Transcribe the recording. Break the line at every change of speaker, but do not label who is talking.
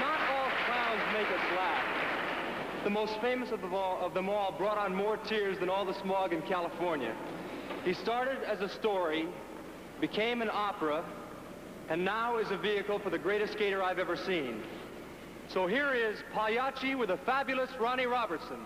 Not all clowns make us laugh. The most famous of them, all, of them all brought on more tears than all the smog in California. He started as a story, became an opera, and now is a vehicle for the greatest skater I've ever seen. So here is Pagliacci with the fabulous Ronnie Robertson.